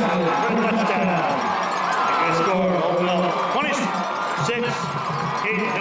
touchdown. They score. Owen Punished. Six. Eight.